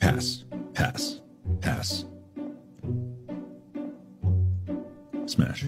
Pass. Pass. Pass. Smash.